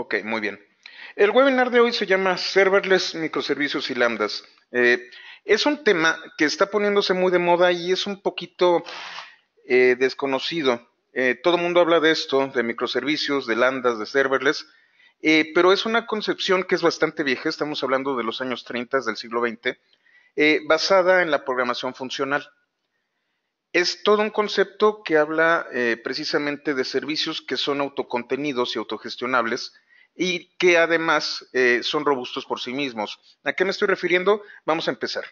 Ok, muy bien. El webinar de hoy se llama Serverless, Microservicios y Lambdas. Eh, es un tema que está poniéndose muy de moda y es un poquito eh, desconocido. Eh, todo el mundo habla de esto, de microservicios, de lambdas, de serverless, pero es una concepción que es bastante vieja, estamos hablando de los años 30 del siglo XX, basada en la programación funcional. Es todo un concepto que habla precisamente de servicios que son autocontenidos y autogestionables, y que además eh, son robustos por sí mismos. ¿A qué me estoy refiriendo? Vamos a empezar.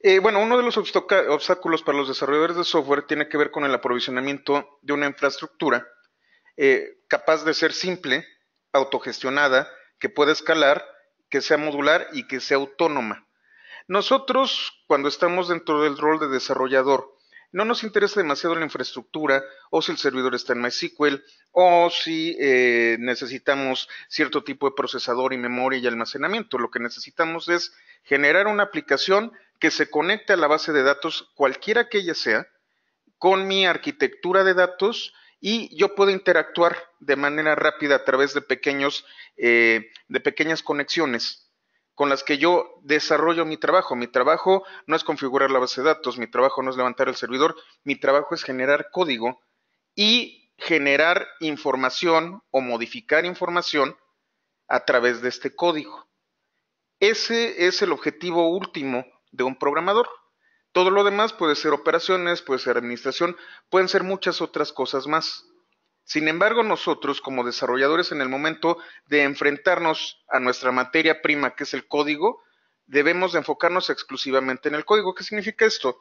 Eh, bueno, uno de los obstáculos para los desarrolladores de software tiene que ver con el aprovisionamiento de una infraestructura eh, capaz de ser simple, autogestionada, que pueda escalar, que sea modular y que sea autónoma. Nosotros, cuando estamos dentro del rol de desarrollador, no nos interesa demasiado la infraestructura o si el servidor está en MySQL o si eh, necesitamos cierto tipo de procesador y memoria y almacenamiento. Lo que necesitamos es generar una aplicación que se conecte a la base de datos, cualquiera que ella sea, con mi arquitectura de datos y yo puedo interactuar de manera rápida a través de pequeños, eh, de pequeñas conexiones con las que yo desarrollo mi trabajo. Mi trabajo no es configurar la base de datos, mi trabajo no es levantar el servidor, mi trabajo es generar código y generar información o modificar información a través de este código. Ese es el objetivo último de un programador. Todo lo demás puede ser operaciones, puede ser administración, pueden ser muchas otras cosas más. Sin embargo, nosotros como desarrolladores en el momento de enfrentarnos a nuestra materia prima, que es el código, debemos de enfocarnos exclusivamente en el código. ¿Qué significa esto?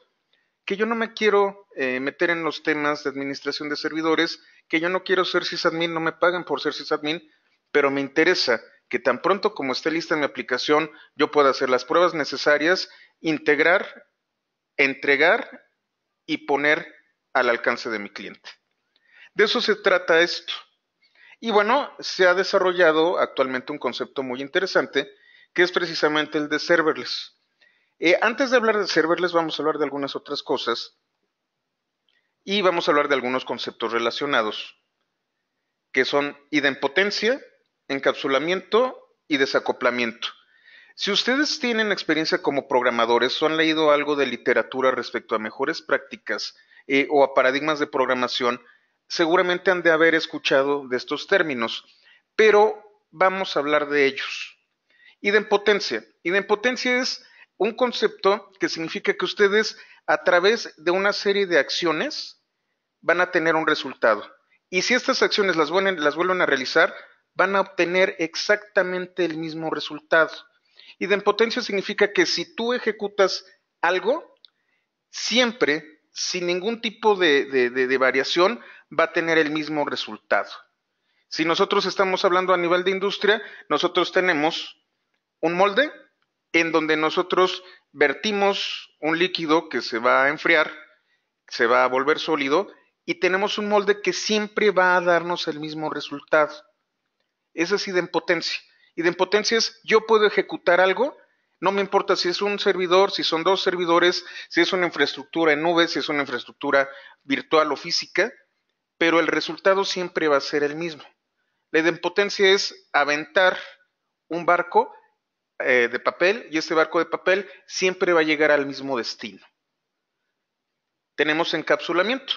Que yo no me quiero eh, meter en los temas de administración de servidores, que yo no quiero ser sysadmin, no me pagan por ser sysadmin, pero me interesa que tan pronto como esté lista mi aplicación, yo pueda hacer las pruebas necesarias, integrar, entregar y poner al alcance de mi cliente. De eso se trata esto. Y bueno, se ha desarrollado actualmente un concepto muy interesante que es precisamente el de serverless. Eh, antes de hablar de serverless vamos a hablar de algunas otras cosas y vamos a hablar de algunos conceptos relacionados que son idempotencia, encapsulamiento y desacoplamiento. Si ustedes tienen experiencia como programadores o han leído algo de literatura respecto a mejores prácticas eh, o a paradigmas de programación, seguramente han de haber escuchado de estos términos, pero vamos a hablar de ellos. Idempotencia. Idempotencia es un concepto que significa que ustedes a través de una serie de acciones van a tener un resultado. Y si estas acciones las vuelven, las vuelven a realizar, van a obtener exactamente el mismo resultado. Idempotencia significa que si tú ejecutas algo, siempre, sin ningún tipo de variación, va a tener el mismo resultado. Si nosotros estamos hablando a nivel de industria, nosotros tenemos un molde en donde nosotros vertimos un líquido que se va a enfriar, se va a volver sólido, y tenemos un molde que siempre va a darnos el mismo resultado. Esa es idempotencia. Idempotencia es yo puedo ejecutar algo, no me importa si es un servidor, si son dos servidores, si es una infraestructura en nube, si es una infraestructura virtual o física, pero el resultado siempre va a ser el mismo. La idempotencia es aventar un barco eh, de papel y este barco de papel siempre va a llegar al mismo destino. Tenemos encapsulamiento,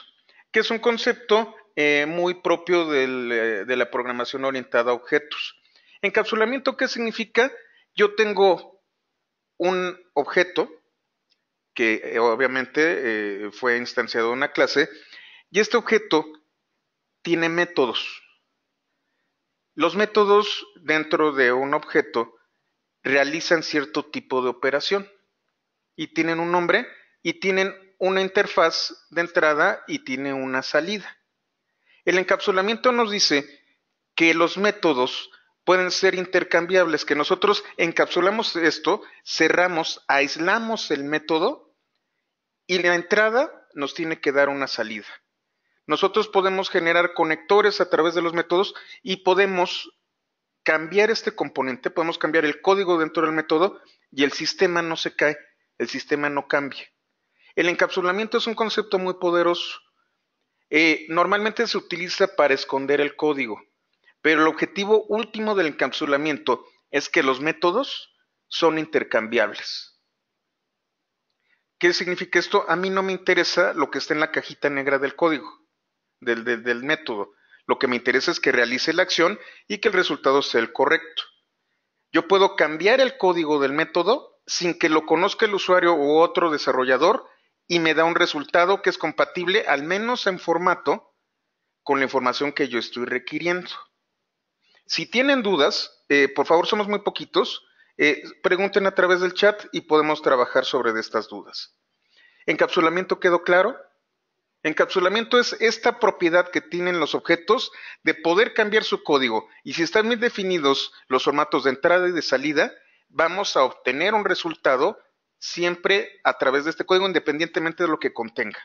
que es un concepto eh, muy propio eh, de la programación orientada a objetos. Encapsulamiento, ¿qué significa? Yo tengo un objeto que obviamente fue instanciado en una clase, y este objeto tiene métodos. Los métodos dentro de un objeto realizan cierto tipo de operación y tienen un nombre y tienen una interfaz de entrada y tiene una salida. El encapsulamiento nos dice que los métodos pueden ser intercambiables, que nosotros encapsulamos esto, cerramos, aislamos el método y la entrada nos tiene que dar una salida. Nosotros podemos generar conectores a través de los métodos y podemos cambiar este componente, podemos cambiar el código dentro del método y el sistema no se cae, el sistema no cambia. El encapsulamiento es un concepto muy poderoso. Eh, normalmente se utiliza para esconder el código, pero el objetivo último del encapsulamiento es que los métodos son intercambiables. ¿Qué significa esto? A mí no me interesa lo que está en la cajita negra del código, del, método. Lo que me interesa es que realice la acción y que el resultado sea el correcto. Yo puedo cambiar el código del método sin que lo conozca el usuario u otro desarrollador y me da un resultado que es compatible, al menos en formato, con la información que yo estoy requiriendo. Si tienen dudas, eh, por favor, somos muy poquitos, eh, pregunten a través del chat y podemos trabajar sobre estas dudas. ¿Encapsulamiento quedó claro? Encapsulamiento es esta propiedad que tienen los objetos de poder cambiar su código y si están bien definidos los formatos de entrada y de salida, vamos a obtener un resultado siempre a través de este código independientemente de lo que contenga.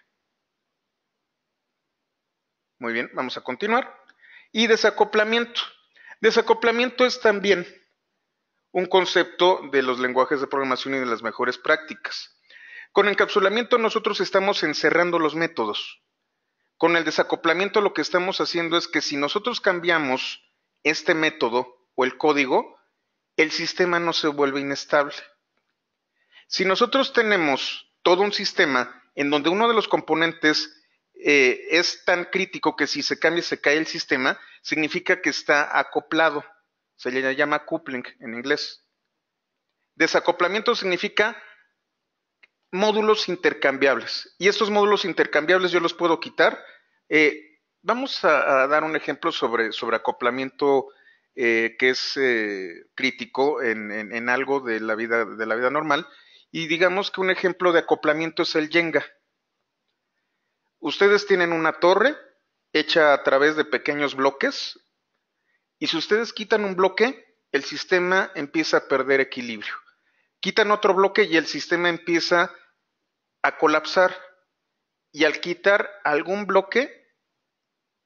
Muy bien, vamos a continuar. Y desacoplamiento. Desacoplamiento es también un concepto de los lenguajes de programación y de las mejores prácticas. Con encapsulamiento nosotros estamos encerrando los métodos. Con el desacoplamiento lo que estamos haciendo es que si nosotros cambiamos este método o el código, el sistema no se vuelve inestable. Si nosotros tenemos todo un sistema en donde uno de los componentes eh, es tan crítico que si se cambia se cae el sistema, significa que está acoplado. Se le llama coupling en inglés. Desacoplamiento significa módulos intercambiables. Y estos módulos intercambiables yo los puedo quitar. Eh, vamos a, dar un ejemplo sobre, sobre acoplamiento eh, que es crítico en, en, algo de la, vida, de la vida normal. Y digamos que un ejemplo de acoplamiento es el Jenga. Ustedes tienen una torre hecha a través de pequeños bloques y si ustedes quitan un bloque, el sistema empieza a perder equilibrio. Quitan otro bloque y el sistema empieza a colapsar y al quitar algún bloque,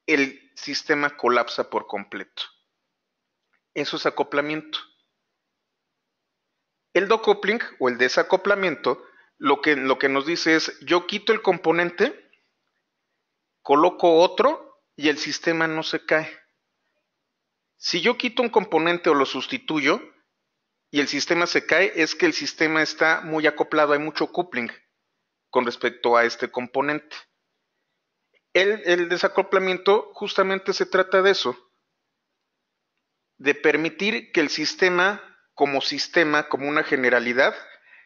el sistema colapsa por completo. Eso es acoplamiento. El docoupling o el desacoplamiento lo que, lo que nos dice es yo quito el componente, coloco otro y el sistema no se cae. Si yo quito un componente o lo sustituyo y el sistema se cae, es que el sistema está muy acoplado, hay mucho coupling con respecto a este componente. El, desacoplamiento justamente se trata de eso, de permitir que el sistema como sistema, como una generalidad,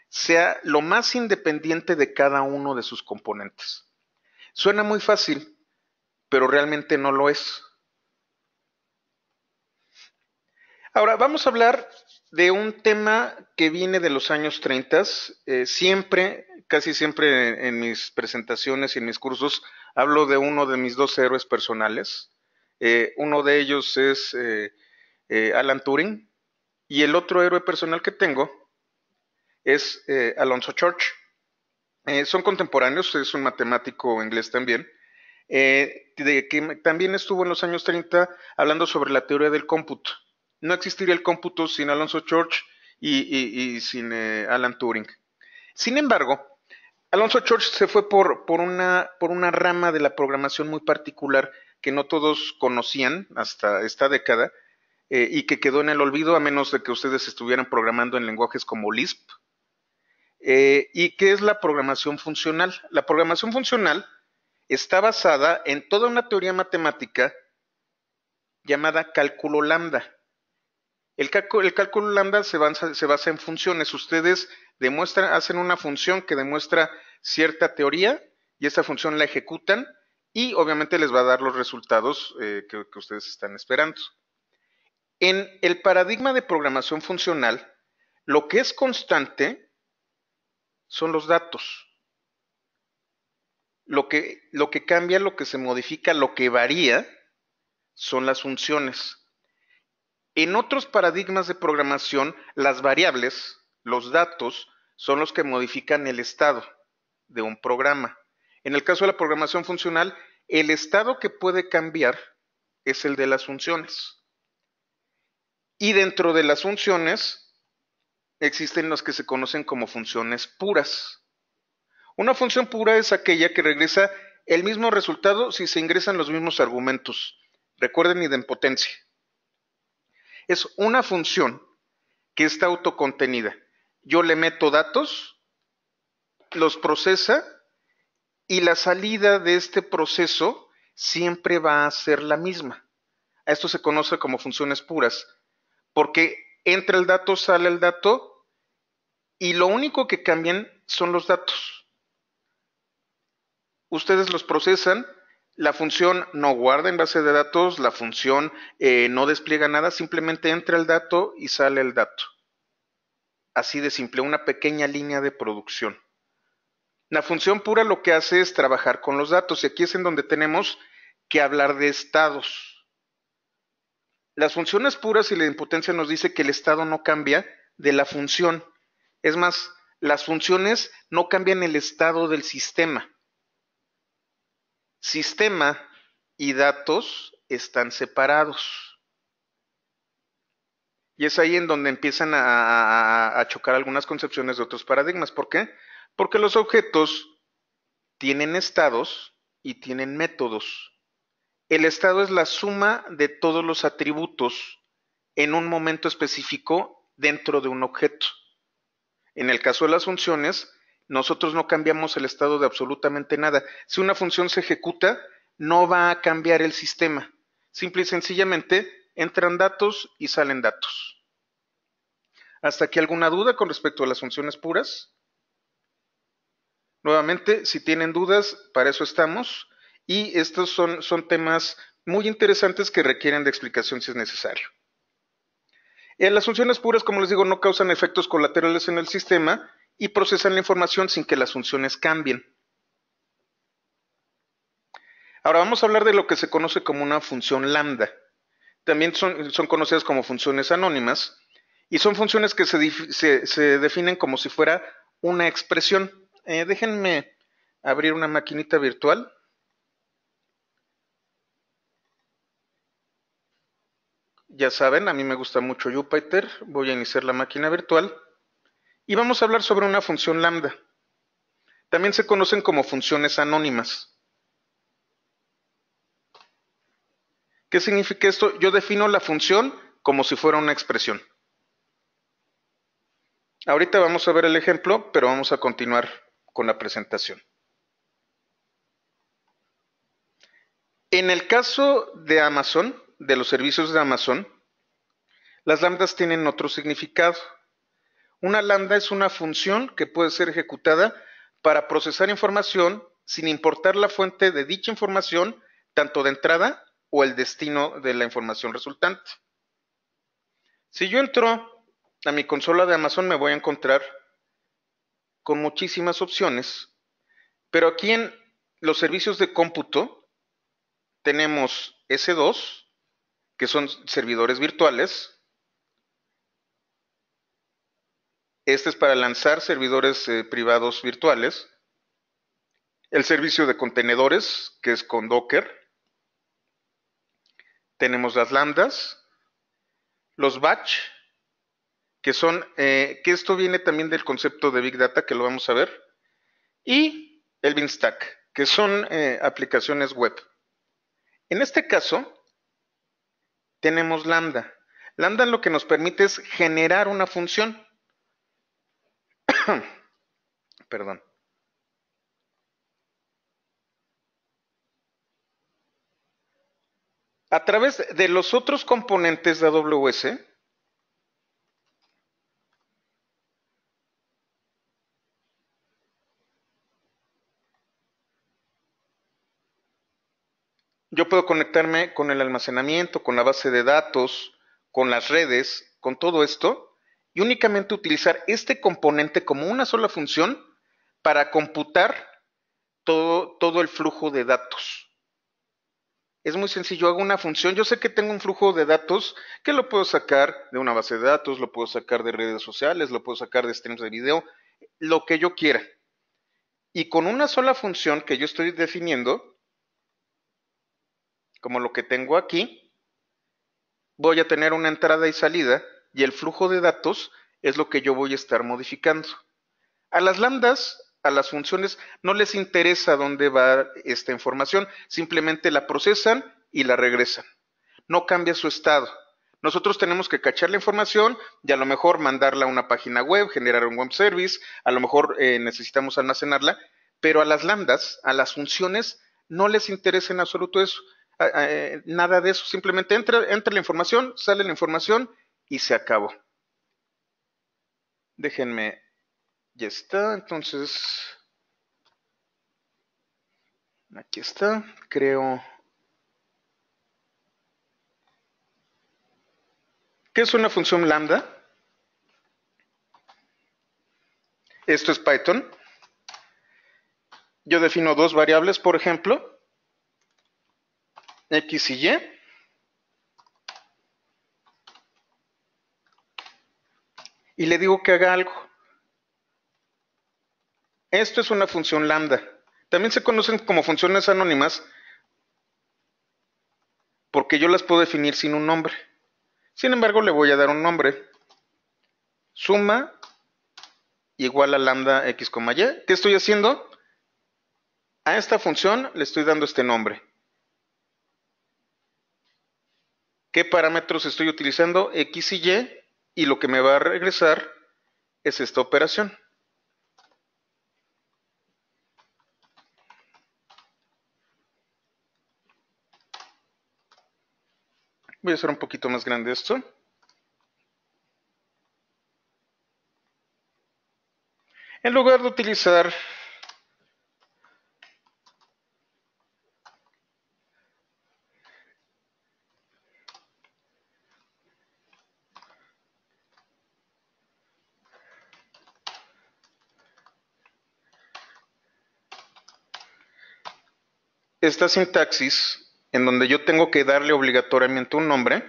sea lo más independiente de cada uno de sus componentes. Suena muy fácil, pero realmente no lo es. Ahora, vamos a hablar de un tema que viene de los años 30. Eh, siempre casi siempre en, mis presentaciones y en mis cursos hablo de uno de mis dos héroes personales. Eh, uno de ellos es eh, Alan Turing y el otro héroe personal que tengo es Alonso Church. Son contemporáneos, es un matemático inglés también, de que también estuvo en los años 30 hablando sobre la teoría del cómputo. No existiría el cómputo sin Alonso Church y, y sin Alan Turing. Sin embargo, Alonso Church se fue por, por, una, por una rama de la programación muy particular que no todos conocían hasta esta década eh, y que quedó en el olvido a menos de que ustedes estuvieran programando en lenguajes como Lisp. Eh, y que es la programación funcional. La programación funcional está basada en toda una teoría matemática llamada cálculo lambda. El, cálculo, lambda se se basa en funciones. Ustedes demuestran, hacen una función que demuestra cierta teoría y esta función la ejecutan y obviamente les va a dar los resultados eh, que, que ustedes están esperando. En el paradigma de programación funcional, lo que es constante son los datos. Lo que, lo que, cambia, lo que se modifica, lo que varía son las funciones. En otros paradigmas de programación, las variables los datos son los que modifican el estado de un programa. En el caso de la programación funcional, el estado que puede cambiar es el de las funciones. Y dentro de las funciones existen las que se conocen como funciones puras. Una función pura es aquella que regresa el mismo resultado si se ingresan los mismos argumentos. Recuerden idempotencia. Es una función que está autocontenida. Yo le meto datos, los procesa y la salida de este proceso siempre va a ser la misma. A esto se conoce como funciones puras, porque entra el dato, sale el dato y lo único que cambian son los datos. Ustedes los procesan, la función no guarda en base de datos, la función eh, no despliega nada, simplemente entra el dato y sale el dato. Así de simple, una pequeña línea de producción. La función pura lo que hace es trabajar con los datos y aquí es en donde tenemos que hablar de estados. Las funciones puras y la impotencia nos dice que el estado no cambia de la función. Es más, las funciones no cambian el estado del sistema. Sistema y datos están separados. Y es ahí en donde empiezan a, chocar algunas concepciones de otros paradigmas. ¿Por qué? Porque los objetos tienen estados y tienen métodos. El estado es la suma de todos los atributos en un momento específico dentro de un objeto. En el caso de las funciones, nosotros no cambiamos el estado de absolutamente nada. Si una función se ejecuta, no va a cambiar el sistema. Simple y sencillamente entran datos y salen datos. ¿Hasta aquí alguna duda con respecto a las funciones puras? Nuevamente, si tienen dudas, para eso estamos. Y estos son, son temas muy interesantes que requieren de explicación si es necesario. Las funciones puras, como les digo, no causan efectos colaterales en el sistema y procesan la información sin que las funciones cambien. Ahora vamos a hablar de lo que se conoce como una función lambda. También son, conocidas como funciones anónimas y son funciones que se, definen como si fuera una expresión. Eh, déjenme abrir una maquinita virtual. Ya saben, a mí me gusta mucho Jupyter. Voy a iniciar la máquina virtual. Y vamos a hablar sobre una función lambda. También se conocen como funciones anónimas. ¿Qué significa esto? Yo defino la función como si fuera una expresión. Ahorita vamos a ver el ejemplo, pero vamos a continuar con la presentación. En el caso de Amazon, de los servicios de Amazon, las lambdas tienen otro significado. Una lambda es una función que puede ser ejecutada para procesar información sin importar la fuente de dicha información, tanto de entrada o el destino de la información resultante. Si yo entro a mi consola de Amazon me voy a encontrar con muchísimas opciones, pero aquí en los servicios de cómputo tenemos S2, que son servidores virtuales. Este es para lanzar servidores eh, privados virtuales. El servicio de contenedores, que es con Docker. Tenemos las lambdas, los batch, que son, eh, que esto viene también del concepto de Big Data, que lo vamos a ver, y el Beanstalk, que son eh, aplicaciones web. En este caso, tenemos lambda. Lambda lo que nos permite es generar una función. Perdón. A través de los otros componentes de AWS, puedo conectarme con el almacenamiento, con la base de datos, con las redes, con todo esto, y únicamente utilizar este componente como una sola función para computar todo, todo el flujo de datos. Es muy sencillo, hago una función, yo sé que tengo un flujo de datos que lo puedo sacar de una base de datos, lo puedo sacar de redes sociales, lo puedo sacar de streams de video, lo que yo quiera. Y con una sola función que yo estoy definiendo, como lo que tengo aquí, voy a tener una entrada y salida y el flujo de datos es lo que yo voy a estar modificando. A las lambdas a las funciones no les interesa dónde va esta información, simplemente la procesan y la regresan. No cambia su estado. Nosotros tenemos que cachar la información y a lo mejor mandarla a una página web, generar un web service, a lo mejor eh, necesitamos almacenarla, pero a las lambdas, a las funciones, no les interesa en absoluto eso, nada de eso, simplemente entra, entra la información, sale la información y se acabó. Déjenme, ya está, entonces, aquí está, creo ¿Qué es una función lambda? Esto es Python. Yo defino dos variables, por ejemplo, x y y. Y le digo que haga algo. Esto es una función lambda. También se conocen como funciones anónimas porque yo las puedo definir sin un nombre. Sin embargo, le voy a dar un nombre. Suma igual a lambda x, y. ¿Qué estoy haciendo? A esta función le estoy dando este nombre. ¿Qué parámetros estoy utilizando? X y Y. Y lo que me va a regresar es esta operación. Voy a hacer un poquito más grande esto. En lugar de utilizar esta sintaxis en donde yo tengo que darle obligatoriamente un nombre,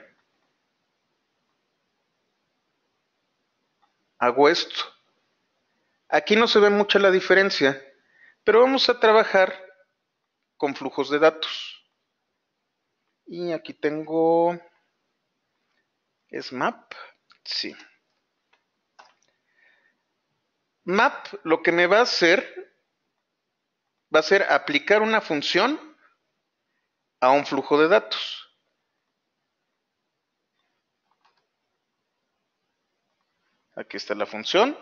hago esto. Aquí no se ve mucha la diferencia, pero vamos a trabajar con flujos de datos. Y aquí tengo, ¿es map? Sí. Map lo que me va a hacer, va a ser aplicar una función a un flujo de datos. Aquí está la función.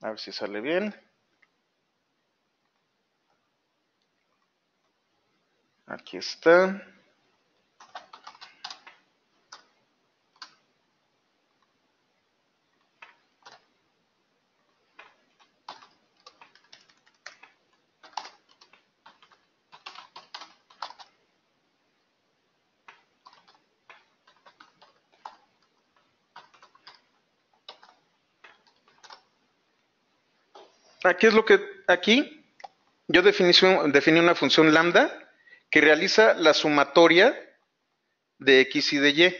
A ver si sale bien. Aquí está. Aquí es lo que, aquí yo definí una función lambda que realiza la sumatoria de x y de y.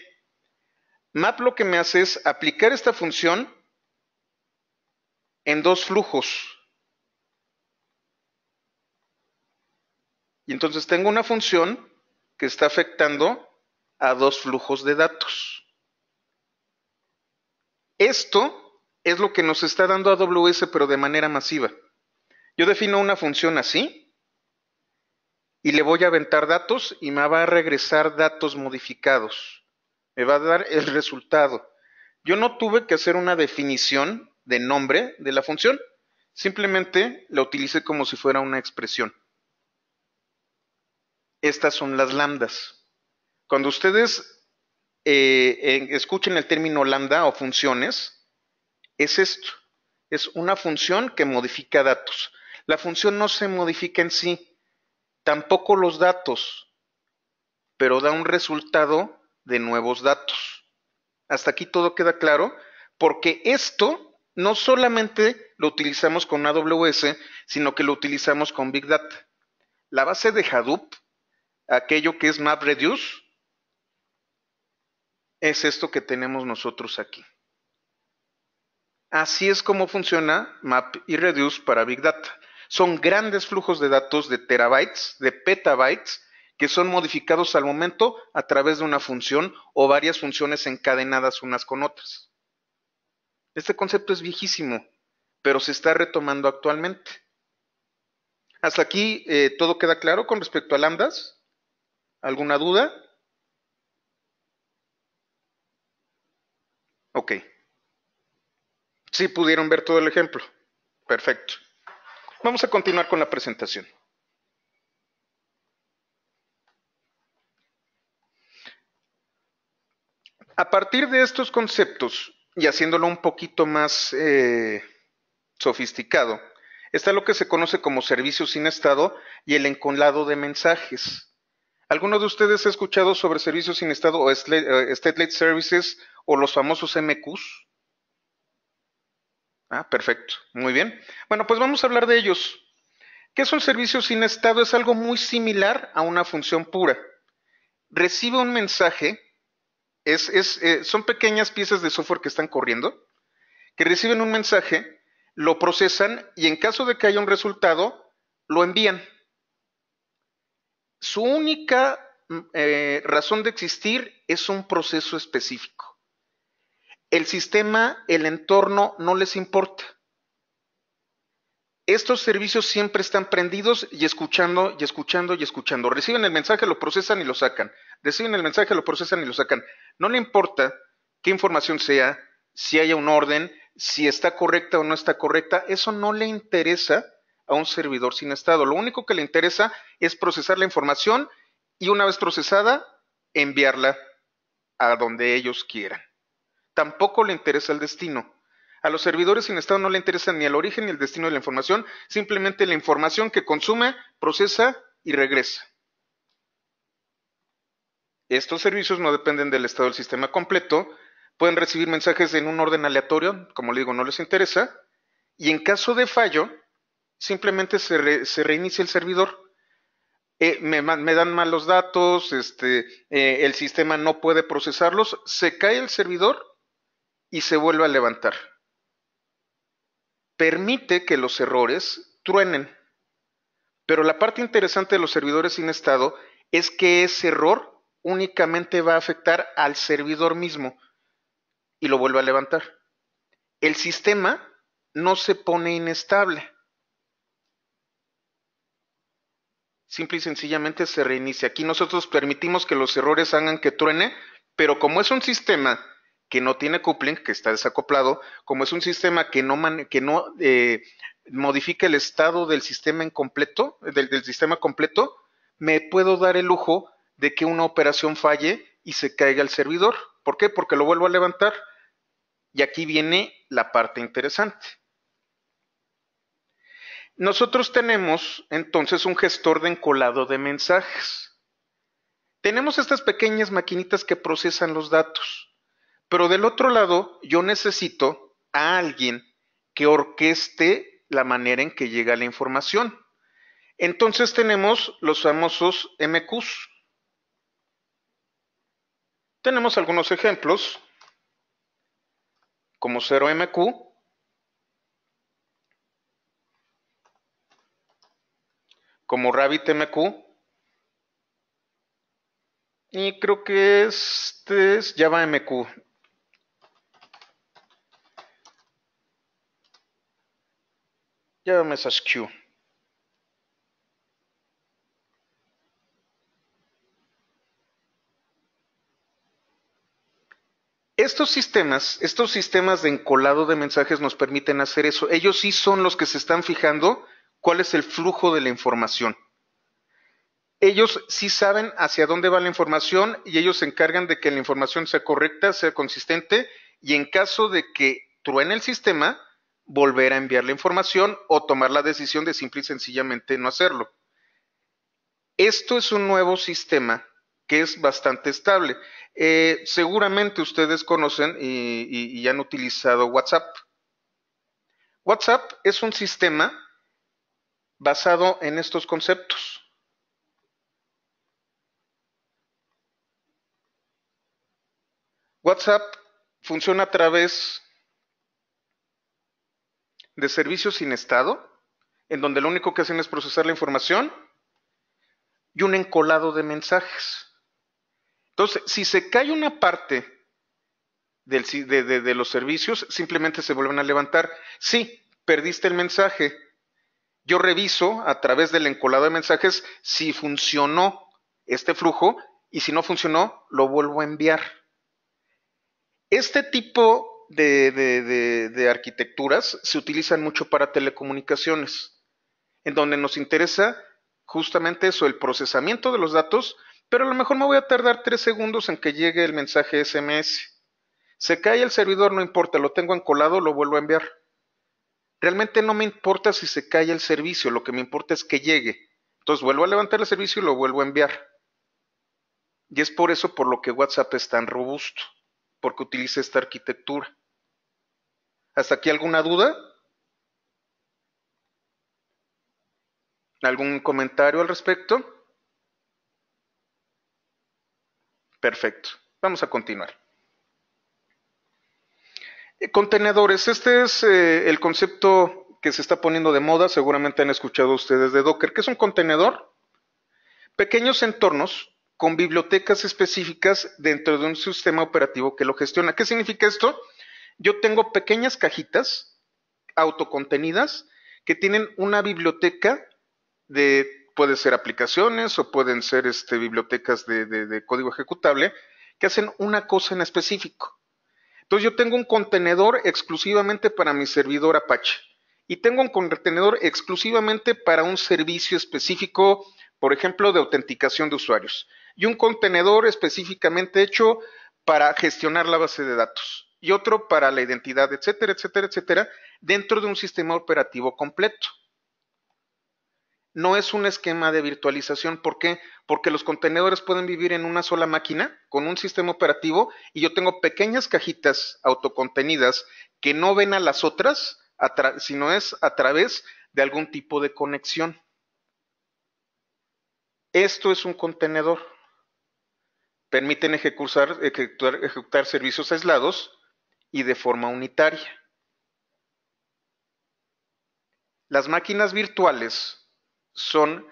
Map lo que me hace es aplicar esta función en dos flujos. Y entonces tengo una función que está afectando a dos flujos de datos. Esto es lo que nos está dando AWS, pero de manera masiva. Yo defino una función así y le voy a aventar datos y me va a regresar datos modificados. Me va a dar el resultado. Yo no tuve que hacer una definición de nombre de la función, simplemente la utilicé como si fuera una expresión. Estas son las lambdas. Cuando ustedes eh, escuchen el término lambda o funciones, es esto. Es una función que modifica datos. La función no se modifica en sí, tampoco los datos, pero da un resultado de nuevos datos. Hasta aquí todo queda claro, porque esto no solamente lo utilizamos con AWS, sino que lo utilizamos con Big Data. La base de Hadoop, aquello que es MapReduce, es esto que tenemos nosotros aquí. Así es como funciona Map y Reduce para Big Data. Son grandes flujos de datos de terabytes, de petabytes, que son modificados al momento a través de una función o varias funciones encadenadas unas con otras. Este concepto es viejísimo, pero se está retomando actualmente. Hasta aquí eh, todo queda claro con respecto a lambdas. ¿Alguna duda? Ok. Sí pudieron ver todo el ejemplo. Perfecto. Vamos a continuar con la presentación. A partir de estos conceptos, y haciéndolo un poquito más eh, sofisticado, está lo que se conoce como servicio sin estado y el encolado de mensajes. ¿Alguno de ustedes ha escuchado sobre servicios sin estado o eh, Stateless Services o los famosos MQs? Ah, perfecto, muy bien. Bueno, pues vamos a hablar de ellos. ¿Qué es un servicio sin estado? Es algo muy similar a una función pura. Recibe un mensaje, eh, son pequeñas piezas de software que están corriendo, que reciben un mensaje, lo procesan y en caso de que haya un resultado, lo envían. Su única mm, eh, razón de existir es un proceso específico el sistema, el entorno no les importa. Estos servicios siempre están prendidos y escuchando y escuchando y escuchando. Reciben el mensaje, lo procesan y lo sacan. Reciben el mensaje, lo procesan y lo sacan. No le importa qué información sea, si haya un orden, si está correcta o no está correcta. Eso no le interesa a un servidor sin estado. Lo único que le interesa es procesar la información y una vez procesada, enviarla a donde ellos quieran tampoco le interesa el destino. A los servidores sin estado no le interesa ni el origen ni el destino de la información, simplemente la información que consume, procesa y regresa. Estos servicios no dependen del estado del sistema completo, pueden recibir mensajes en un orden aleatorio, como le digo, no les interesa, y en caso de fallo, simplemente se, reinicia el servidor. Eh, me, dan mal los datos, este, eh, el sistema no puede procesarlos, se cae el servidor y se vuelve a levantar. Permite que los errores truenen. Pero la parte interesante de los servidores sin estado es que ese error únicamente va a afectar al servidor mismo y lo vuelve a levantar. El sistema no se pone inestable. Simple y sencillamente se reinicia. Aquí nosotros permitimos que los errores hagan que truene, pero como es un sistema que no tiene coupling, que está desacoplado, como es un sistema que no, eh, modifica el estado del sistema en completo, del sistema completo, me puedo dar el lujo de que una operación falle y se caiga el servidor. ¿Por qué? Porque lo vuelvo a levantar. Y aquí viene la parte interesante. Nosotros tenemos entonces un gestor de encolado de mensajes. Tenemos estas pequeñas maquinitas que procesan los datos. Pero del otro lado, yo necesito a alguien que orqueste la manera en que llega la información. Entonces tenemos los famosos MQs. Tenemos algunos ejemplos, como 0MQ, como RabbitMQ, y creo que este es JavaMQ. Java Q. Estos sistemas, estos sistemas de encolado de mensajes nos permiten hacer eso. Ellos sí son los que se están fijando cuál es el flujo de la información. Ellos sí saben hacia dónde va la información y ellos se encargan de que la información sea correcta, sea consistente y en caso de que truene el sistema, volver a enviar la información o tomar la decisión de simple y sencillamente no hacerlo. Esto es un nuevo sistema que es bastante estable. Eh, seguramente ustedes conocen y, y han utilizado WhatsApp. WhatsApp es un sistema basado en estos conceptos. WhatsApp funciona a través de servicios sin estado en donde lo único que hacen es procesar la información y un encolado de mensajes. Entonces, si se cae una parte de, de, los servicios, simplemente se vuelven a levantar. Sí, perdiste el mensaje. Yo reviso a través del encolado de mensajes si funcionó este flujo y si no funcionó, lo vuelvo a enviar. Este tipo de, arquitecturas se utilizan mucho para telecomunicaciones, en donde nos interesa justamente eso, el procesamiento de los datos, pero a lo mejor me voy a tardar tres segundos en que llegue el mensaje SMS. Se cae el servidor, no importa, lo tengo encolado, lo vuelvo a enviar. Realmente no me importa si se cae el servicio, lo que me importa es que llegue. Entonces vuelvo a levantar el servicio y lo vuelvo a enviar. Y es por eso por lo que WhatsApp es tan robusto, porque utiliza esta arquitectura. ¿Hasta aquí alguna duda? ¿Algún comentario al respecto? Perfecto. Vamos a continuar. Eh, contenedores. Este es eh, el concepto que se está poniendo de moda. Seguramente han escuchado ustedes de Docker. ¿Qué es un contenedor? Pequeños entornos con bibliotecas específicas dentro de un sistema operativo que lo gestiona. ¿Qué significa esto? Yo tengo pequeñas cajitas autocontenidas que tienen una biblioteca de, puede ser aplicaciones o pueden ser este, bibliotecas de código ejecutable que hacen una cosa en específico. Entonces yo tengo un contenedor exclusivamente para mi servidor Apache y tengo un contenedor exclusivamente para un servicio específico, por ejemplo, de autenticación de usuarios y un contenedor específicamente hecho para gestionar la base de datos y otro para la identidad, etcétera, etcétera, etcétera, dentro de un sistema operativo completo no es un esquema de virtualización. ¿Por qué? Porque los contenedores pueden vivir en una sola máquina con un sistema operativo y yo tengo pequeñas cajitas autocontenidas que no ven a las otras, sino es a través de algún tipo de conexión. Esto es un contenedor. Permiten ejecutar, servicios aislados y de forma unitaria. Las máquinas virtuales son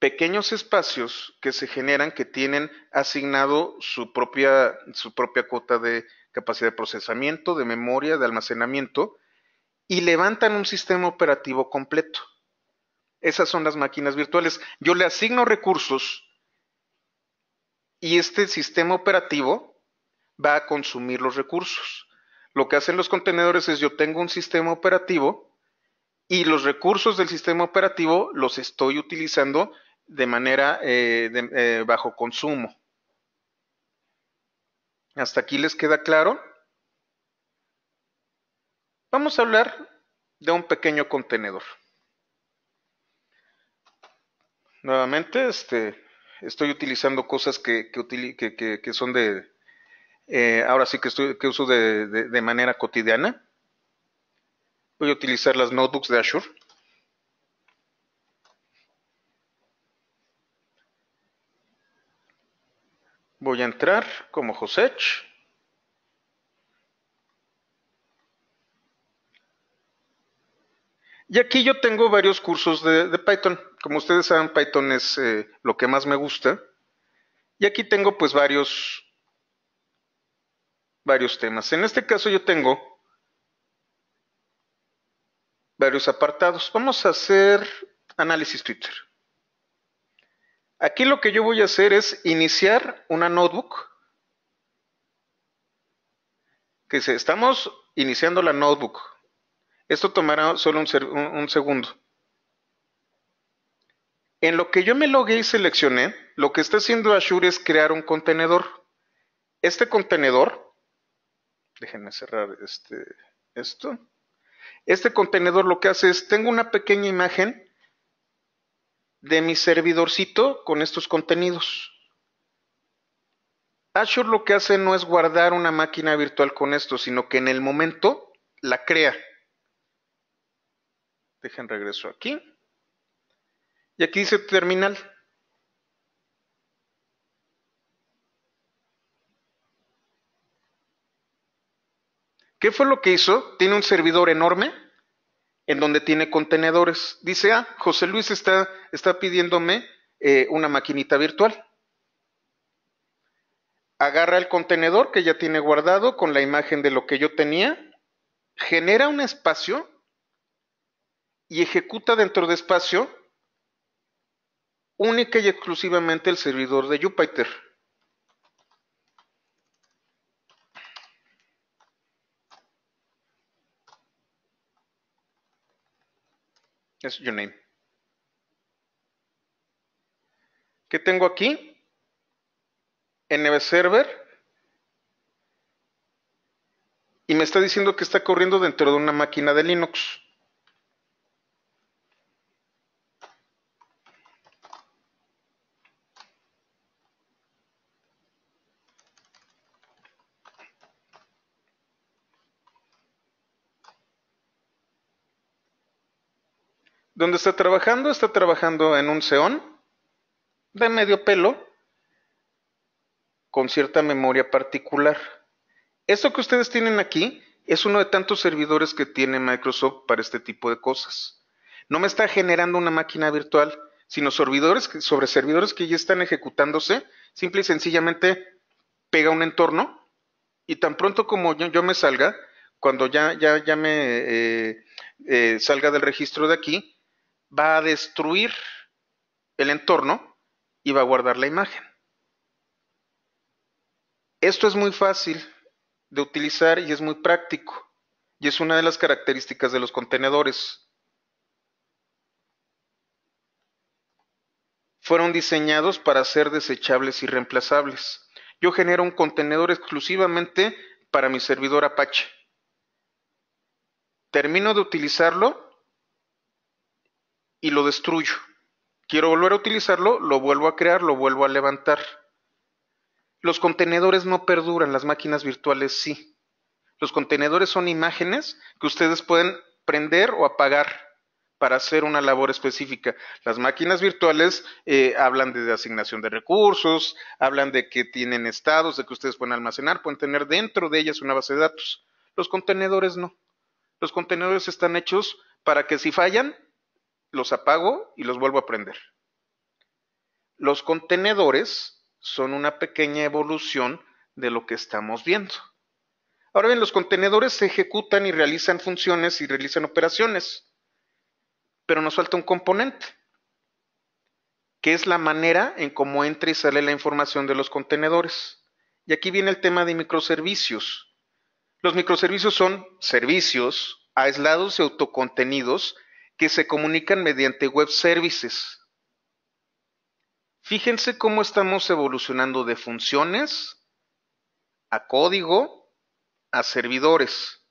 pequeños espacios que se generan que tienen asignado su propia, su propia cuota de capacidad de procesamiento, de memoria, de almacenamiento y levantan un sistema operativo completo. Esas son las máquinas virtuales. Yo le asigno recursos y este sistema operativo va a consumir los recursos. Lo que hacen los contenedores es yo tengo un sistema operativo y los recursos del sistema operativo los estoy utilizando de manera eh, eh, bajo consumo. ¿Hasta aquí les queda claro? Vamos a hablar de un pequeño contenedor. Nuevamente, este, estoy utilizando cosas que, que, son de, eh, ahora sí que, estoy, que uso de manera cotidiana. Voy a utilizar las notebooks de Azure. Voy a entrar como Josech. Y aquí yo tengo varios cursos de, Python. Como ustedes saben, Python es eh, lo que más me gusta. Y aquí tengo pues varios, varios temas. En este caso yo tengo varios apartados. Vamos a hacer análisis Twitter. Aquí lo que yo voy a hacer es iniciar una notebook. Que se, estamos iniciando la notebook. Esto tomará solo un, un segundo. En lo que yo me logué y seleccioné, lo que está haciendo Azure es crear un contenedor. Este contenedor, déjenme cerrar este, esto. Este contenedor lo que hace es, tengo una pequeña imagen de mi servidorcito con estos contenidos. Azure lo que hace no es guardar una máquina virtual con esto, sino que en el momento la crea. Dejen regreso aquí. Y aquí dice terminal. ¿Qué fue lo que hizo? Tiene un servidor enorme en donde tiene contenedores. Dice, ah, José Luis está, está pidiéndome eh, una maquinita virtual. Agarra el contenedor que ya tiene guardado con la imagen de lo que yo tenía, genera un espacio y ejecuta dentro de espacio única y exclusivamente el servidor de Jupyter. Es your name. ¿Qué tengo aquí? NB Server. Y me está diciendo que está corriendo dentro de una máquina de Linux. ¿Dónde está trabajando? Está trabajando en un Xeon de medio pelo con cierta memoria particular. Esto que ustedes tienen aquí es uno de tantos servidores que tiene Microsoft para este tipo de cosas. No me está generando una máquina virtual, sino servidores sobre servidores que ya están ejecutándose, simple y sencillamente pega un entorno y tan pronto como yo, me salga, cuando ya, ya, ya me eh, eh, salga del registro de aquí, va a destruir el entorno y va a guardar la imagen. Esto es muy fácil de utilizar y es muy práctico. Y es una de las características de los contenedores. Fueron diseñados para ser desechables y reemplazables. Yo genero un contenedor exclusivamente para mi servidor Apache. Termino de utilizarlo y lo destruyo. Quiero volver a utilizarlo, lo vuelvo a crear, lo vuelvo a levantar. Los contenedores no perduran, las máquinas virtuales sí. Los contenedores son imágenes que ustedes pueden prender o apagar para hacer una labor específica. Las máquinas virtuales eh, hablan de asignación de recursos, hablan de que tienen estados, de que ustedes pueden almacenar, pueden tener dentro de ellas una base de datos. Los contenedores no. Los contenedores están hechos para que si fallan, los apago y los vuelvo a prender. Los contenedores son una pequeña evolución de lo que estamos viendo. Ahora bien, los contenedores se ejecutan y realizan funciones y realizan operaciones, pero nos falta un componente, que es la manera en cómo entra y sale la información de los contenedores. Y aquí viene el tema de microservicios. Los microservicios son servicios aislados y autocontenidos que se comunican mediante web services. Fíjense cómo estamos evolucionando de funciones a código a servidores.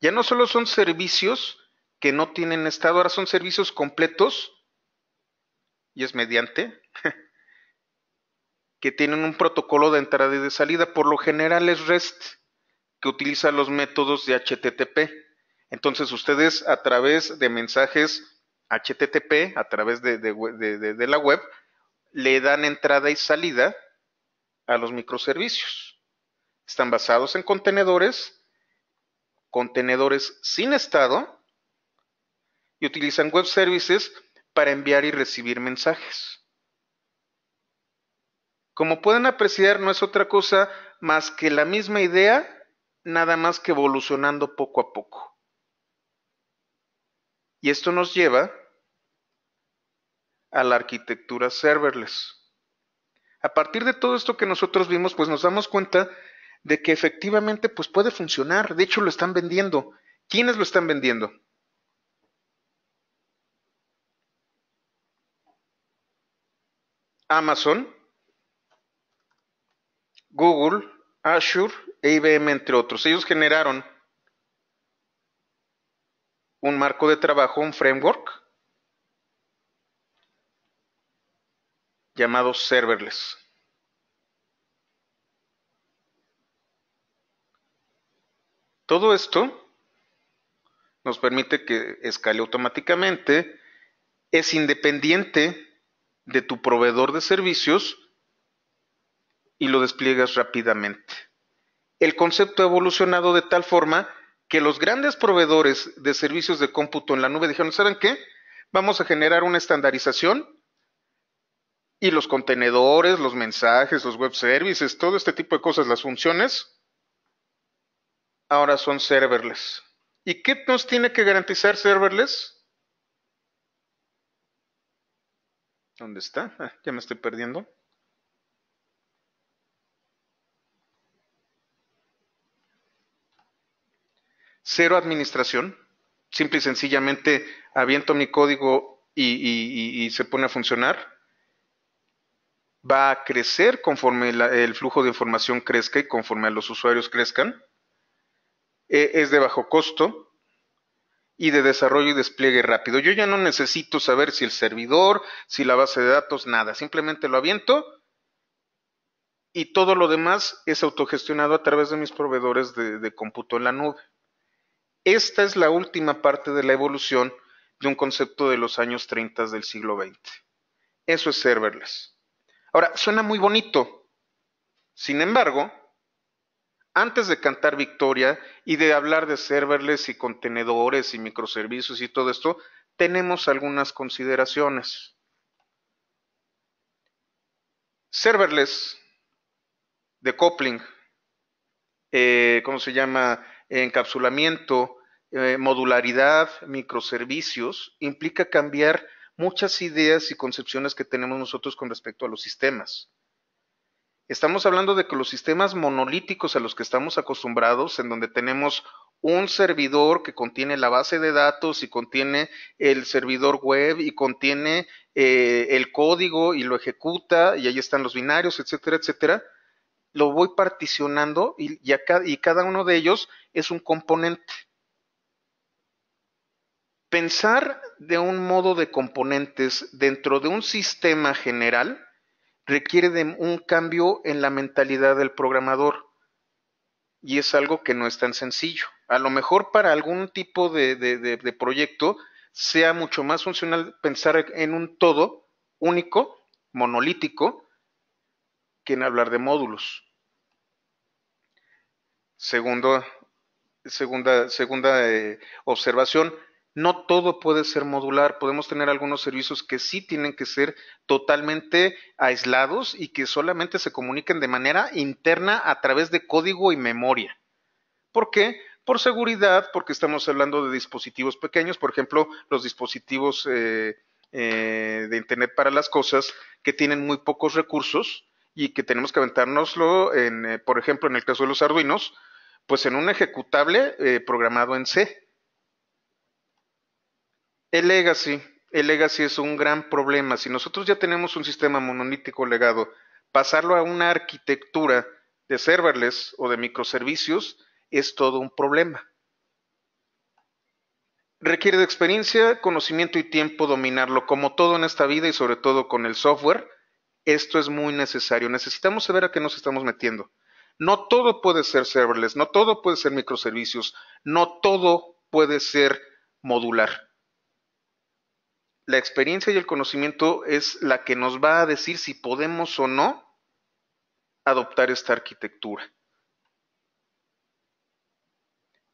Ya no solo son servicios que no tienen estado, ahora son servicios completos y es mediante que tienen un protocolo de entrada y de salida. Por lo general es REST, que utiliza los métodos de HTTP. Entonces ustedes a través de mensajes HTTP, a través de, la web, le dan entrada y salida a los microservicios. Están basados en contenedores, contenedores sin estado, y utilizan web services para enviar y recibir mensajes. Como pueden apreciar, no es otra cosa más que la misma idea, nada más que evolucionando poco a poco. Y esto nos lleva a la arquitectura serverless. A partir de todo esto que nosotros vimos, pues nos damos cuenta de que efectivamente pues puede funcionar. De hecho, lo están vendiendo. ¿Quiénes lo están vendiendo? Amazon, Google, Azure e IBM, entre otros. Ellos generaron un marco de trabajo, un framework llamado serverless. Todo esto nos permite que escale automáticamente, es independiente de tu proveedor de servicios y lo despliegas rápidamente. El concepto ha evolucionado de tal forma que los grandes proveedores de servicios de cómputo en la nube dijeron, ¿saben qué? Vamos a generar una estandarización y los contenedores, los mensajes, los web services, todo este tipo de cosas, las funciones, ahora son serverless. ¿Y qué nos tiene que garantizar serverless? ¿Dónde está? Ah, ya me estoy perdiendo. Cero administración. Simple y sencillamente aviento mi código y, se pone a funcionar. Va a crecer conforme el flujo de información crezca y conforme a los usuarios crezcan. E, es de bajo costo y de desarrollo y despliegue rápido. Yo ya no necesito saber si el servidor, si la base de datos, nada. Simplemente lo aviento y todo lo demás es autogestionado a través de mis proveedores de, de cómputo en la nube. Esta es la última parte de la evolución de un concepto de los años 30 del siglo XX. Eso es serverless. Ahora, suena muy bonito. Sin embargo, antes de cantar victoria y de hablar de serverless y contenedores y microservicios y todo esto, tenemos algunas consideraciones. Serverless, decoupling, eh, ¿cómo se llama? Encapsulamiento, eh, modularidad, microservicios, implica cambiar muchas ideas y concepciones que tenemos nosotros con respecto a los sistemas. Estamos hablando de que los sistemas monolíticos a los que estamos acostumbrados, en donde tenemos un servidor que contiene la base de datos y contiene el servidor web y contiene eh, el código y lo ejecuta y ahí están los binarios, etcétera, etcétera, lo voy particionando y, cada uno de ellos es un componente. Pensar de un modo de componentes dentro de un sistema general requiere de un cambio en la mentalidad del programador. Y es algo que no es tan sencillo. A lo mejor para algún tipo de, proyecto sea mucho más funcional pensar en un todo único, monolítico, que en hablar de módulos. Segunda eh, observación, no todo puede ser modular, podemos tener algunos servicios que sí tienen que ser totalmente aislados y que solamente se comuniquen de manera interna a través de código y memoria. ¿Por qué? Por seguridad, porque estamos hablando de dispositivos pequeños, por ejemplo, los dispositivos eh, eh, de Internet para las cosas que tienen muy pocos recursos y que tenemos que aventárnoslo, en, eh, por ejemplo, en el caso de los Arduinos, pues en un ejecutable programado en C el legacy, el legacy es un gran problema. Si nosotros ya tenemos un sistema monolítico legado, pasarlo a una arquitectura de serverless o de microservicios es todo un problema. Requiere de experiencia, conocimiento y tiempo dominarlo, como todo en esta vida y sobre todo con el software. Esto es muy necesario. Necesitamos saber a qué nos estamos metiendo. No todo puede ser serverless, no todo puede ser microservicios, no todo puede ser modular la experiencia y el conocimiento es la que nos va a decir si podemos o no adoptar esta arquitectura.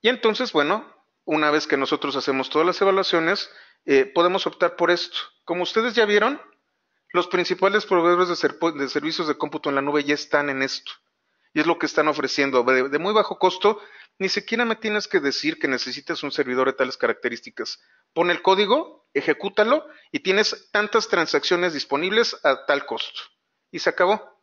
Y entonces, bueno, una vez que nosotros hacemos todas las evaluaciones, eh, podemos optar por esto. Como ustedes ya vieron, los principales proveedores de, servicios de cómputo en la nube ya están en esto. Y es lo que están ofreciendo de muy bajo costo. Ni siquiera me tienes que decir que necesitas un servidor de tales características. Pon el código ejecútalo y tienes tantas transacciones disponibles a tal costo. Y se acabó.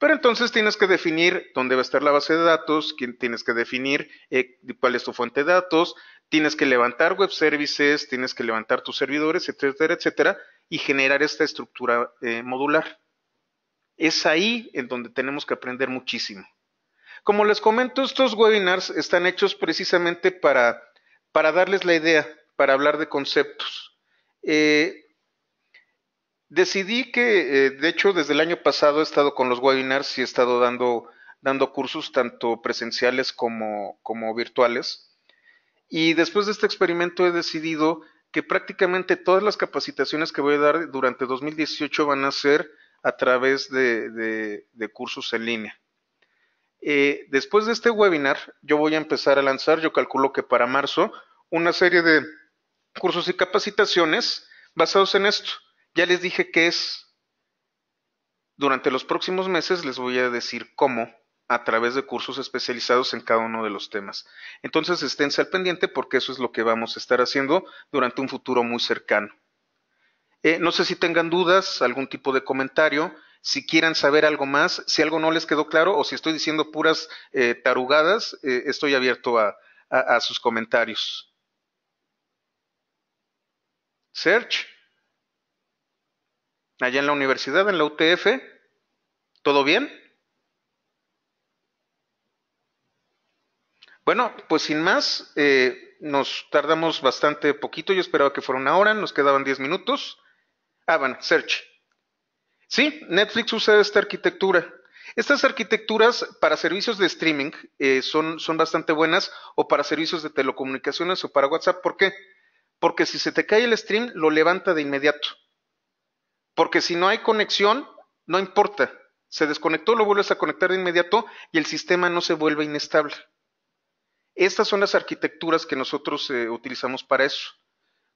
Pero entonces tienes que definir dónde va a estar la base de datos, tienes que definir eh, cuál es tu fuente de datos, tienes que levantar web services, tienes que levantar tus servidores, etcétera, etcétera, y generar esta estructura eh, modular. Es ahí en donde tenemos que aprender muchísimo. Como les comento, estos webinars están hechos precisamente para, para darles la idea, para hablar de conceptos. Eh, decidí que, eh, de hecho, desde el año pasado he estado con los webinars y he estado dando, dando cursos tanto presenciales como, como virtuales. Y después de este experimento he decidido que prácticamente todas las capacitaciones que voy a dar durante 2018 van a ser a través de, cursos en línea. Eh, después de este webinar, yo voy a empezar a lanzar, yo calculo que para marzo, una serie de cursos y capacitaciones basados en esto. Ya les dije que es. Durante los próximos meses les voy a decir cómo a través de cursos especializados en cada uno de los temas. Entonces esténse al pendiente porque eso es lo que vamos a estar haciendo durante un futuro muy cercano. Eh, no sé si tengan dudas, algún tipo de comentario, si quieran saber algo más, si algo no les quedó claro o si estoy diciendo puras eh, tarugadas, eh, estoy abierto a, a sus comentarios. Search, allá en la universidad, en la UTF, ¿todo bien? Bueno, pues sin más, eh, nos tardamos bastante poquito. Yo esperaba que fuera una hora, nos quedaban 10 minutos. Ah, bueno, Search. Sí, Netflix usa esta arquitectura. Estas arquitecturas para servicios de streaming eh, son, son bastante buenas o para servicios de telecomunicaciones o para WhatsApp. ¿Por qué? Porque si se te cae el stream, lo levanta de inmediato. Porque si no hay conexión, no importa. Se desconectó, lo vuelves a conectar de inmediato y el sistema no se vuelve inestable. Estas son las arquitecturas que nosotros eh, utilizamos para eso.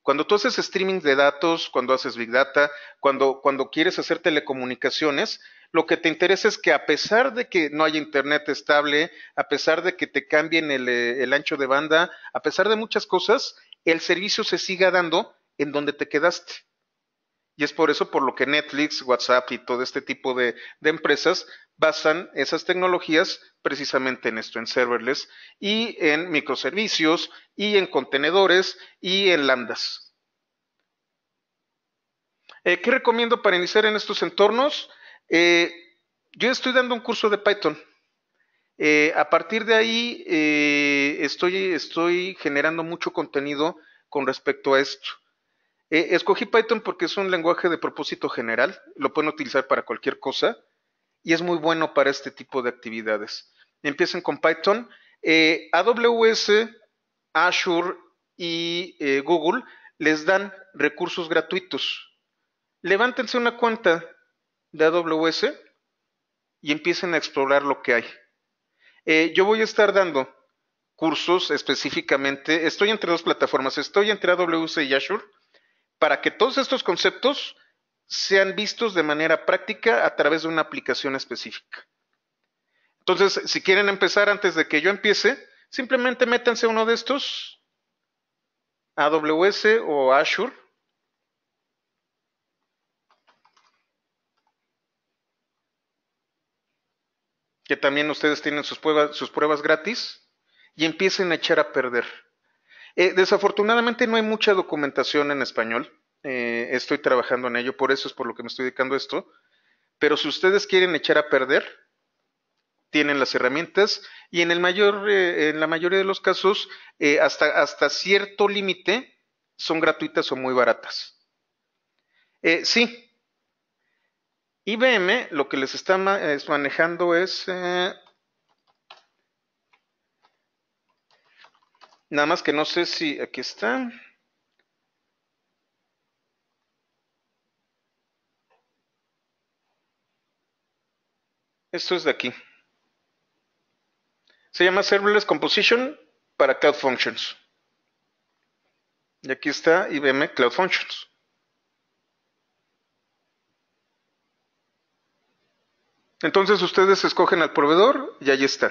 Cuando tú haces streaming de datos, cuando haces Big Data, cuando, quieres hacer telecomunicaciones, lo que te interesa es que a pesar de que no haya internet estable, a pesar de que te cambien el, eh, el ancho de banda, a pesar de muchas cosas, el servicio se siga dando en donde te quedaste. Y es por eso por lo que Netflix, WhatsApp y todo este tipo de, empresas basan esas tecnologías precisamente en esto, en serverless y en microservicios y en contenedores y en lambdas. Eh, ¿Qué recomiendo para iniciar en estos entornos? Eh, yo estoy dando un curso de Python. Eh, a partir de ahí estoy, estoy generando mucho contenido con respecto a esto. Eh, escogí Python porque es un lenguaje de propósito general, lo pueden utilizar para cualquier cosa y es muy bueno para este tipo de actividades. Empiecen con Python. Eh, AWS, Azure y eh, Google les dan recursos gratuitos. Levántense una cuenta de AWS y empiecen a explorar lo que hay. yo voy a estar dando cursos específicamente, estoy entre dos plataformas, estoy entre AWS y Azure para que todos estos conceptos sean vistos de manera práctica a través de una aplicación específica. Entonces, si quieren empezar antes de que yo empiece, simplemente métanse uno de estos, AWS o Azure. que también ustedes tienen sus pruebas, sus pruebas gratis, y empiecen a echar a perder. Eh, desafortunadamente no hay mucha documentación en español. Eh, estoy trabajando en ello, por eso es por lo que me estoy dedicando a esto. Pero si ustedes quieren echar a perder, tienen las herramientas y en, el mayor, eh, en la mayoría de los casos, hasta, hasta cierto límite, son gratuitas o muy baratas. sí, IBM lo que les está manejando es Nada más que no sé si aquí está. Esto es de aquí. Se llama Serverless Composition para Cloud Functions. Y aquí está IBM Cloud Functions. Entonces ustedes escogen al proveedor y ahí está.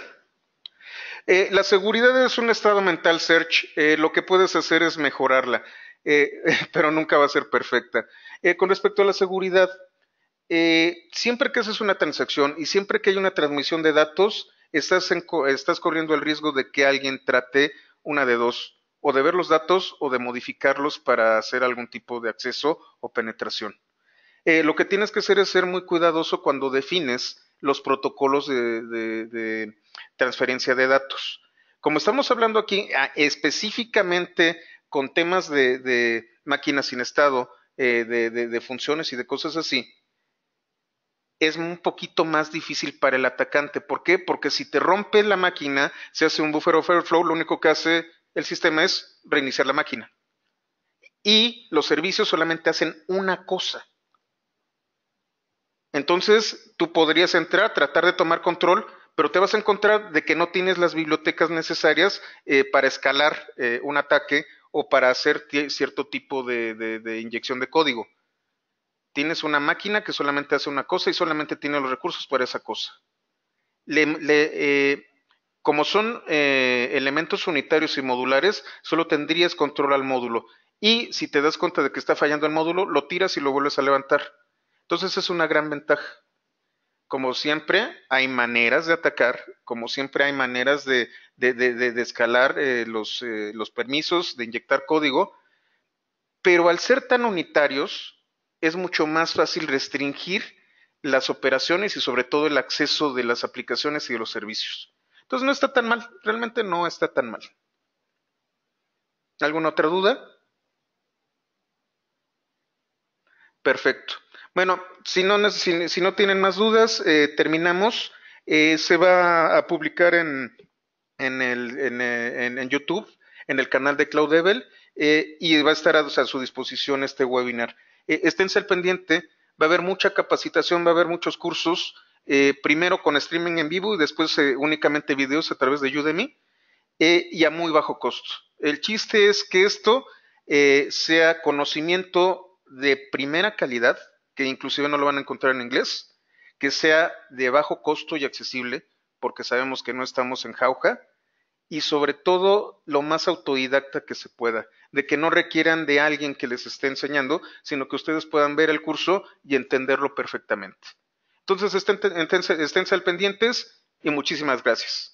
Eh, la seguridad es un estado mental search. Eh, lo que puedes hacer es mejorarla, eh, pero nunca va a ser perfecta. con respecto a la seguridad, siempre que haces una transacción y siempre que hay una transmisión de datos, estás, estás corriendo el riesgo de que alguien trate una de dos, o de ver los datos o de modificarlos para hacer algún tipo de acceso o penetración. lo que tienes que hacer es ser muy cuidadoso cuando defines los protocolos de, transferencia de datos. Como estamos hablando aquí ah, específicamente con temas de, máquinas sin estado, eh, de, funciones y de cosas así, es un poquito más difícil para el atacante. ¿Por qué? Porque si te rompe la máquina, se hace un buffer overflow, lo único que hace el sistema es reiniciar la máquina. Y los servicios solamente hacen una cosa, entonces, tú podrías entrar, tratar de tomar control, pero te vas a encontrar de que no tienes las bibliotecas necesarias eh, para escalar eh, un ataque o para hacer cierto tipo de, inyección de código. Tienes una máquina que solamente hace una cosa y solamente tiene los recursos para esa cosa. Eh, como son elementos unitarios y modulares, solo tendrías control al módulo. Y si te das cuenta de que está fallando el módulo, lo tiras y lo vuelves a levantar. Entonces es una gran ventaja. Como siempre, hay maneras de atacar, como siempre hay maneras de, escalar eh, los, eh, los permisos, de inyectar código, pero al ser tan unitarios, es mucho más fácil restringir las operaciones y sobre todo el acceso de las aplicaciones y de los servicios. Entonces no está tan mal, realmente no está tan mal. ¿Alguna otra duda? Perfecto. Bueno, si no, si, no tienen más dudas, eh, terminamos. Eh, se va a publicar en, en, el, en, en, YouTube, en el canal de Cloud Devil, eh, y va a estar a, su disposición este webinar. esténse al pendiente, va a haber mucha capacitación, va a haber muchos cursos, primero con streaming en vivo y después únicamente videos a través de Udemy, y a muy bajo costo. El chiste es que esto sea conocimiento de primera calidad, que inclusive no lo van a encontrar en inglés, que sea de bajo costo y accesible, porque sabemos que no estamos en jauja, y sobre todo lo más autodidacta que se pueda, de que no requieran de alguien que les esté enseñando, sino que ustedes puedan ver el curso y entenderlo perfectamente. Entonces, estén, esténse al pendientes y muchísimas gracias.